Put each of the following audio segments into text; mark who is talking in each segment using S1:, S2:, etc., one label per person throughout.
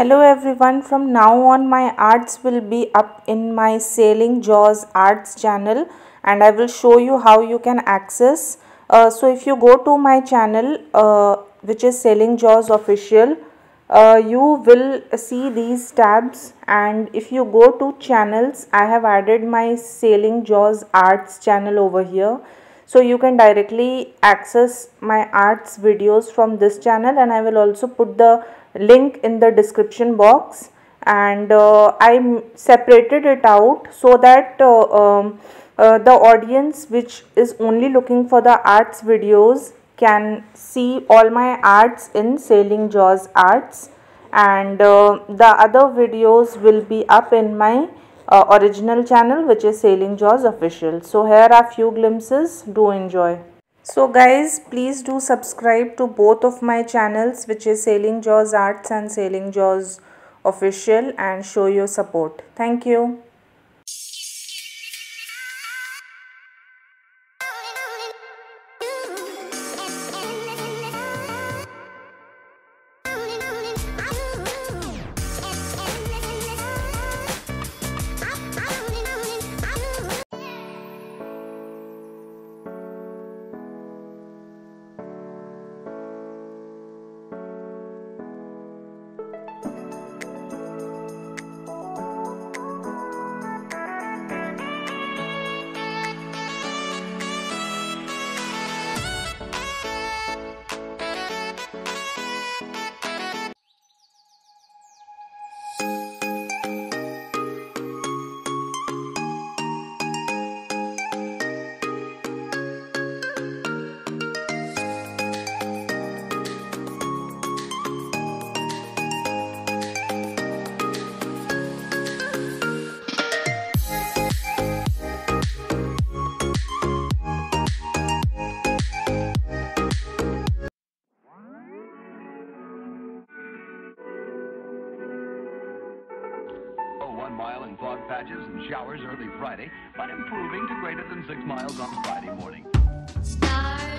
S1: Hello everyone, from now on my arts will be up in my Sailing Jaws arts channel and I will show you how you can access. Uh, so if you go to my channel uh, which is Sailing Jaws official, uh, you will see these tabs and if you go to channels, I have added my Sailing Jaws arts channel over here. So you can directly access my arts videos from this channel and I will also put the link in the description box. And uh, I separated it out so that uh, um, uh, the audience which is only looking for the arts videos can see all my arts in Sailing Jaws Arts. And uh, the other videos will be up in my uh, original channel which is Sailing Jaws Official. So here are few glimpses. Do enjoy. So guys, please do subscribe to both of my channels which is Sailing Jaws Arts and Sailing Jaws Official and show your support. Thank you.
S2: In fog patches and showers early Friday, but improving to greater than six miles on Friday morning.
S3: Stars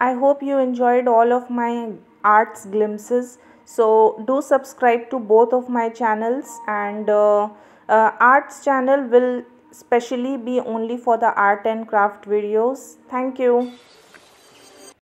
S1: I hope you enjoyed all of my arts glimpses. So do subscribe to both of my channels and uh, uh, arts channel will specially be only for the art and craft videos. Thank you.